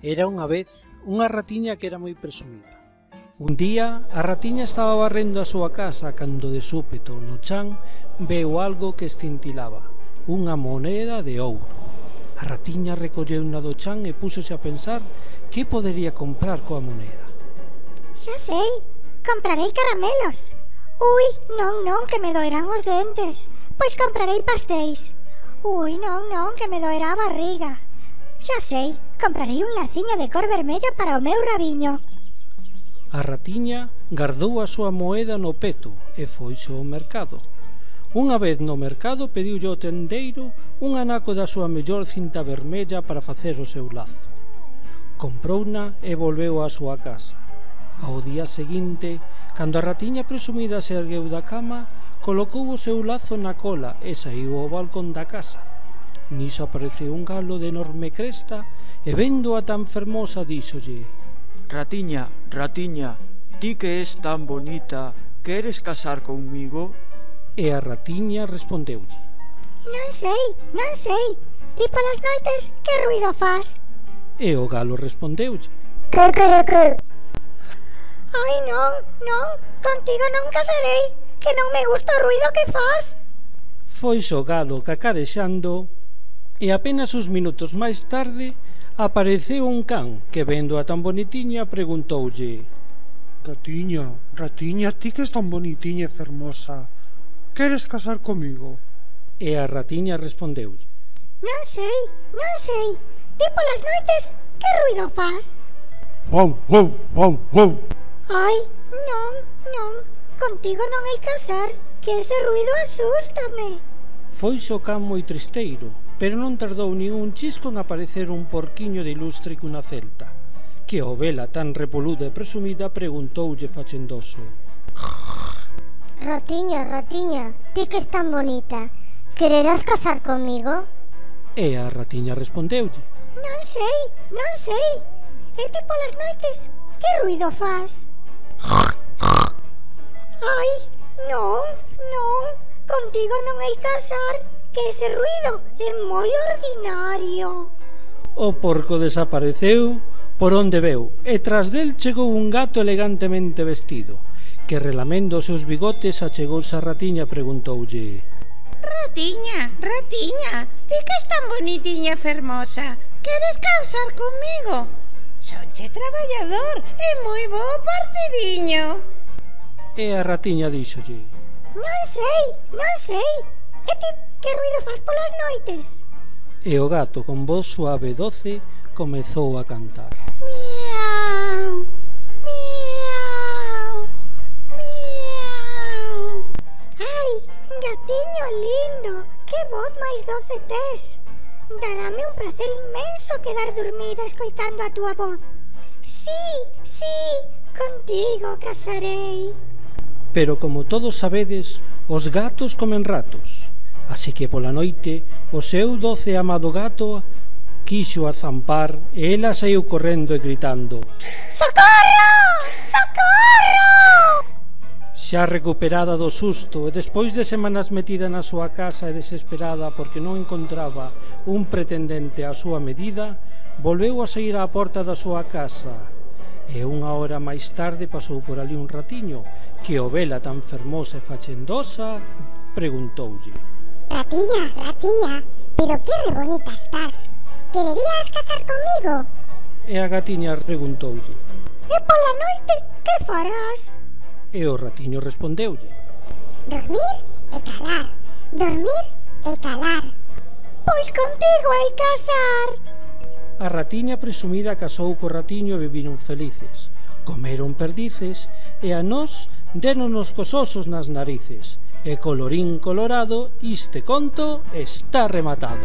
Era unha vez unha ratiña que era moi presumida. Un día, a ratiña estaba barrendo a súa casa cando de súpeto no chan veu algo que escintilaba, unha moneda de ouro. A ratiña recolleu na do chan e púsose a pensar que podería comprar coa moneda. Xa sei, comprarei caramelos. Ui, non, non, que me doerán os dentes. Pois comprarei pastéis. Ui, non, non, que me doerá a barriga. Xa sei, comprarei un laciño de cor vermella para o meu rabiño. A ratiña gardou a súa moeda no peto e foise ao mercado. Unha vez no mercado pediulle ao tendeiro un anaco da súa mellor cinta vermella para facer o seu lazo. Comprouna e volveu á súa casa. Ao día seguinte, cando a ratiña presumida se ergueu da cama, colocou o seu lazo na cola e saiu ao balcón da casa. Niso apareceu un galo de enorme cresta e vendo a tan fermosa díxolle Ratiña, ratiña, ti que és tan bonita, queres casar comigo? E a ratiña respondeulle Non sei, non sei, ti polas noites que ruido faz? E o galo respondeulle Cucurucu Ai non, non, contigo non casarei, que non me gusta o ruido que faz Foi o galo cacarexando E apenas uns minutos máis tarde apareceu un can que vendo a tan bonitiña preguntoulle Ratiña, ratiña, ti que és tan bonitiña e fermosa Queres casar comigo? E a ratiña respondeulle Non sei, non sei Ti polas noites que ruido faz? Wow, wow, wow, wow Ai, non, non Contigo non hai casar Que ese ruido asústame Foi o can moi tristeiro pero non tardou nin un chisco en aparecer un porquiño de ilustre cunha celta, que o vela tan repoluda e presumida preguntoulle fachendoso. Ratiña, ratiña, ti que es tan bonita, quererás casar comigo? E a ratiña respondeulle. Non sei, non sei, e ti polas noites que ruido faz? Ai, non, non, contigo non hai casar, que ese ruido é moi ordinario. O porco desapareceu por onde veu e tras del chegou un gato elegantemente vestido que relamendo os seus bigotes achegouse a Ratiña e preguntoulle Ratiña, Ratiña, ti que és tan bonitiña e fermosa, queres cansar comigo? Sonche traballador e moi bo partidiño. E a Ratiña díxolle Non sei, non sei, é ti Que ruido faz polas noites? E o gato con voz suave e doce comezou a cantar. Miau, miau, miau. Ai, gatiño lindo, que voz máis doce tes. Daráme un placer inmenso quedar dormida escoitando a túa voz. Sí, sí, contigo casarei. Pero como todos sabedes, os gatos comen ratos. Así que pola noite o seu doce amado gato quixo a zampar e ela saiu correndo e gritando Socorro! Socorro! Xa recuperada do susto e despois de semanas metida na súa casa e desesperada porque non encontraba un pretendente á súa medida, volveu a sair á porta da súa casa e unha hora máis tarde pasou por ali un ratiño que o vela tan fermosa e fachendosa preguntoulle Ratiña, ratiña, pero que re bonita estás. Quererías casar comigo? E a gatiña preguntoulle. E pola noite, que farás? E o ratiño respondeulle. Dormir e calar, dormir e calar. Pois contigo hai casar. A ratiña presumida casou co ratiño e viviron felices. Comeron perdices e a nós dénonos cososos nas narices E colorín colorado, iste conto está rematado.